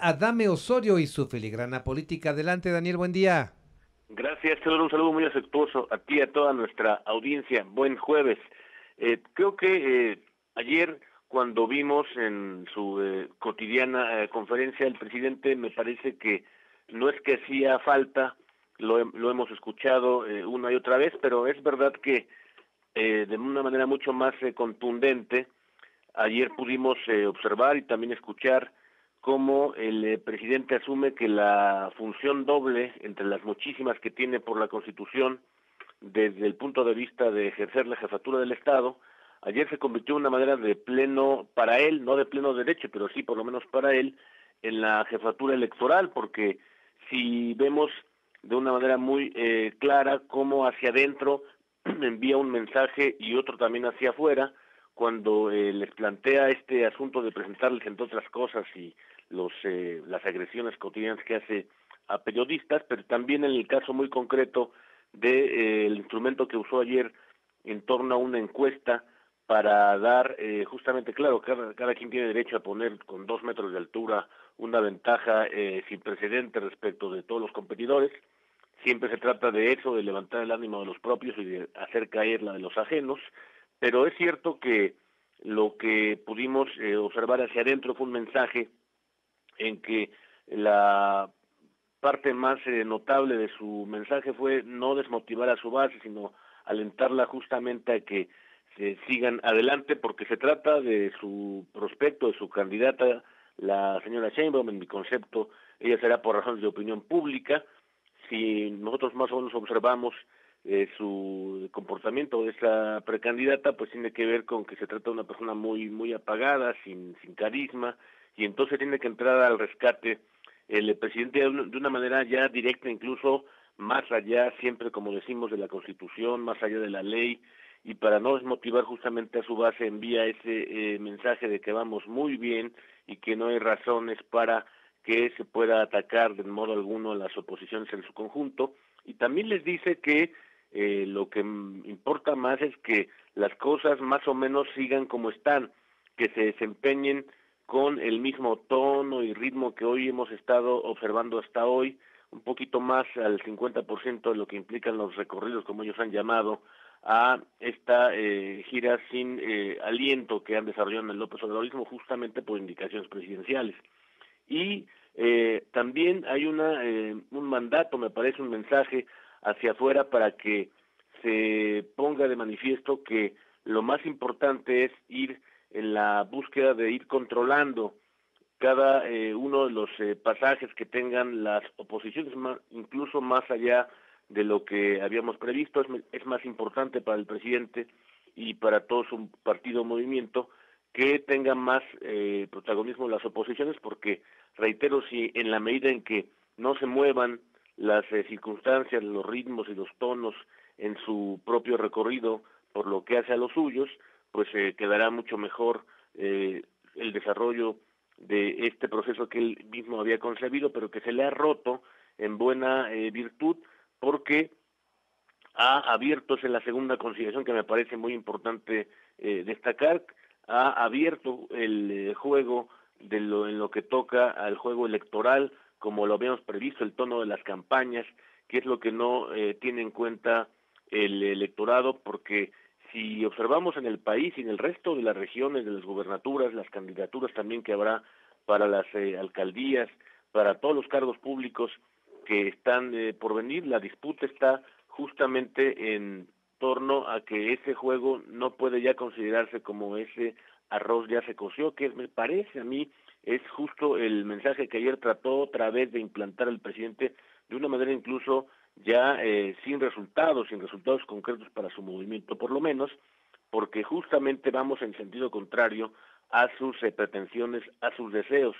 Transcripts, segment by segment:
Adame Osorio y su filigrana política. Adelante, Daniel, buen día. Gracias, te doy un saludo muy afectuoso a ti y a toda nuestra audiencia. Buen jueves. Eh, creo que eh, ayer, cuando vimos en su eh, cotidiana conferencia el presidente, me parece que no es que hacía falta, lo, lo hemos escuchado una y otra vez, pero es verdad que de una manera mucho más contundente, ayer pudimos observar y también escuchar cómo el eh, presidente asume que la función doble entre las muchísimas que tiene por la Constitución desde el punto de vista de ejercer la jefatura del Estado, ayer se convirtió en una manera de pleno para él, no de pleno derecho, pero sí por lo menos para él, en la jefatura electoral, porque si vemos de una manera muy eh, clara cómo hacia adentro envía un mensaje y otro también hacia afuera, cuando eh, les plantea este asunto de presentarles entre otras cosas y los eh, las agresiones cotidianas que hace a periodistas, pero también en el caso muy concreto del de, eh, instrumento que usó ayer en torno a una encuesta para dar eh, justamente, claro, cada, cada quien tiene derecho a poner con dos metros de altura una ventaja eh, sin precedentes respecto de todos los competidores. Siempre se trata de eso, de levantar el ánimo de los propios y de hacer caer la de los ajenos, pero es cierto que lo que pudimos eh, observar hacia adentro fue un mensaje en que la parte más eh, notable de su mensaje fue no desmotivar a su base, sino alentarla justamente a que se sigan adelante, porque se trata de su prospecto, de su candidata, la señora Sheinbaum, en mi concepto, ella será por razones de opinión pública. Si nosotros más o menos observamos eh, su comportamiento de esa precandidata, pues tiene que ver con que se trata de una persona muy muy apagada, sin sin carisma, y entonces tiene que entrar al rescate el presidente de una manera ya directa, incluso más allá, siempre como decimos, de la Constitución, más allá de la ley, y para no desmotivar justamente a su base envía ese eh, mensaje de que vamos muy bien y que no hay razones para que se pueda atacar de modo alguno a las oposiciones en su conjunto. Y también les dice que eh, lo que importa más es que las cosas más o menos sigan como están, que se desempeñen con el mismo tono y ritmo que hoy hemos estado observando hasta hoy, un poquito más al 50% de lo que implican los recorridos, como ellos han llamado, a esta eh, gira sin eh, aliento que han desarrollado en el López Obradorismo justamente por indicaciones presidenciales. Y eh, también hay una eh, un mandato, me parece un mensaje hacia afuera para que se ponga de manifiesto que lo más importante es ir en la búsqueda de ir controlando cada eh, uno de los eh, pasajes que tengan las oposiciones, incluso más allá de lo que habíamos previsto, es, es, más importante para el presidente y para todo su partido o movimiento que tengan más eh, protagonismo las oposiciones, porque reitero, si en la medida en que no se muevan las eh, circunstancias, los ritmos y los tonos en su propio recorrido por lo que hace a los suyos, pues eh, quedará mucho mejor eh, el desarrollo de este proceso que él mismo había concebido, pero que se le ha roto en buena eh, virtud porque ha abierto, es la segunda consideración que me parece muy importante eh, destacar, ha abierto el eh, juego de lo, en lo que toca al juego electoral, como lo habíamos previsto, el tono de las campañas, que es lo que no eh, tiene en cuenta el electorado, porque si observamos en el país y en el resto de las regiones, de las gubernaturas, las candidaturas también que habrá para las eh, alcaldías, para todos los cargos públicos que están eh, por venir, la disputa está justamente en torno a que ese juego no puede ya considerarse como ese arroz ya se coció, que me parece a mí es justo el mensaje que ayer trató otra vez de implantar el presidente de una manera incluso ya eh, sin resultados, sin resultados concretos para su movimiento, por lo menos, porque justamente vamos en sentido contrario a sus eh, pretensiones, a sus deseos.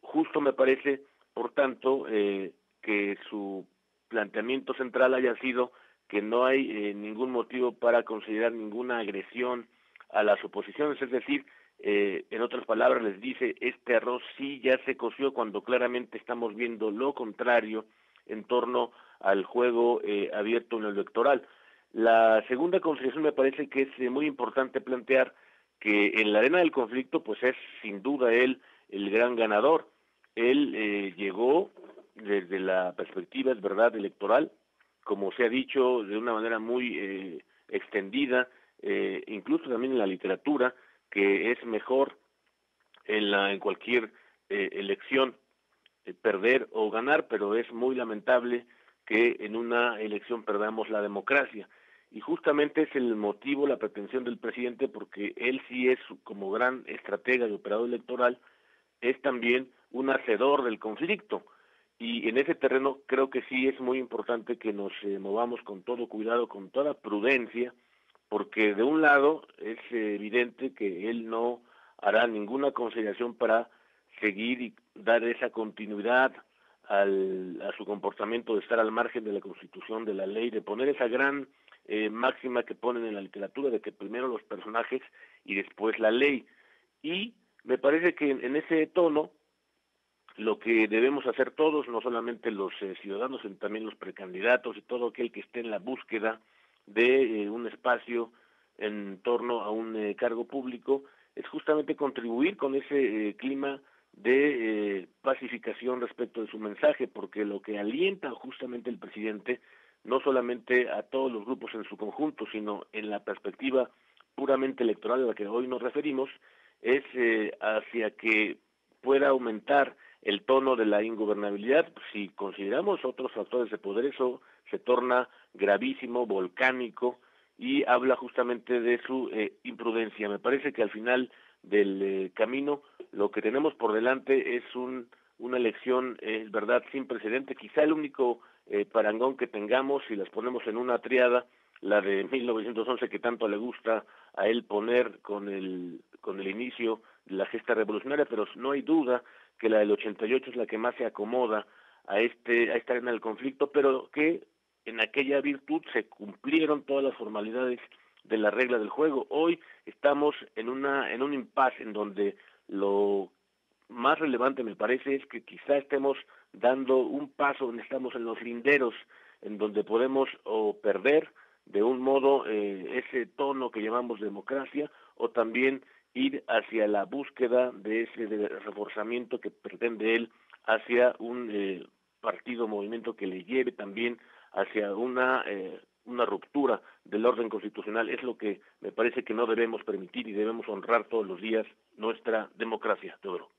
Justo me parece, por tanto, eh, que su planteamiento central haya sido que no hay eh, ningún motivo para considerar ninguna agresión a las oposiciones, es decir, eh, en otras palabras les dice, este arroz sí ya se coció cuando claramente estamos viendo lo contrario en torno al juego eh, abierto en el electoral. La segunda consideración me parece que es eh, muy importante plantear que en la arena del conflicto pues es sin duda él el gran ganador. él eh, llegó desde la perspectiva, es verdad, electoral, como se ha dicho de una manera muy eh, extendida, eh, incluso también en la literatura, que es mejor en, la, en cualquier elección perder o ganar, pero es muy lamentable que en una elección perdamos la democracia. Y justamente es el motivo, la pretensión del presidente, porque él sí es, como gran estratega de operador electoral, es también un hacedor del conflicto. Y en ese terreno creo que sí es muy importante que nos eh, movamos con todo cuidado, con toda prudencia, porque de un lado es evidente que él no hará ninguna consideración para seguir y dar esa continuidad al, a su comportamiento de estar al margen de la Constitución, de la ley, de poner esa gran eh, máxima que ponen en la literatura de que primero los personajes y después la ley. Y me parece que en, ese tono lo que debemos hacer todos, no solamente los eh, ciudadanos, sino también los precandidatos y todo aquel que esté en la búsqueda de eh, un espacio en torno a un cargo público, es justamente contribuir con ese clima de pacificación respecto de su mensaje, porque lo que alienta justamente el presidente no solamente a todos los grupos en su conjunto, sino en la perspectiva puramente electoral a la que hoy nos referimos, es eh, hacia que pueda aumentar el tono de la ingobernabilidad. Si consideramos otros factores de poder, eso se torna gravísimo, volcánico, y habla justamente de su eh, imprudencia. Me parece que al final del eh, camino lo que tenemos por delante es un, una elección, es verdad, sin precedente. Quizá el único eh, parangón que tengamos, si las ponemos en una triada, la de 1911 que tanto le gusta a él poner con el, con el inicio de la gesta revolucionaria, pero no hay duda que la del 88 es la que más se acomoda a, este, a esta arena del conflicto, pero que en aquella virtud se cumplieron todas las formalidades de la regla del juego. Hoy estamos en, una, en un impasse en donde lo más relevante me parece es que quizá estemos dando un paso donde estamos en los linderos, en donde podemos o perder de un modo eh, ese tono que llamamos democracia o también ir hacia la búsqueda de ese reforzamiento que pretende él hacia un eh, partido, movimiento que le lleve también hacia una eh, una ruptura del orden constitucional es lo que me parece que no debemos permitir y debemos honrar todos los días nuestra democracia, Teodoro.